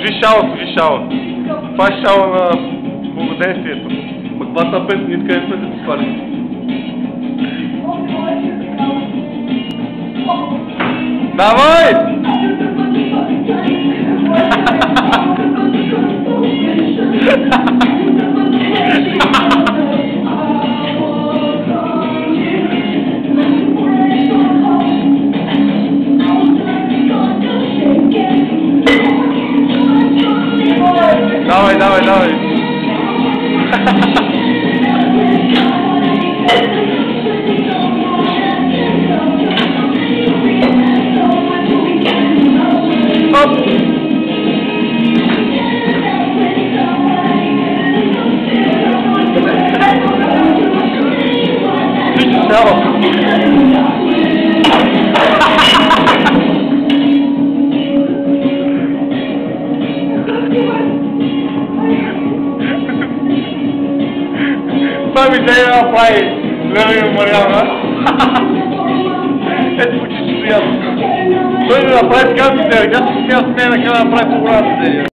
Служи шало, служи шало. Това е шало на благоденствието. Ма каква са песен, нитка е песен ти хвали. Давай! Dawaj, dawaj, dawaj. Op. Това ми дай да направи Лена и Мариана. Ето почти стоят. Той да направи така си, тя се смея да направи по-голяма.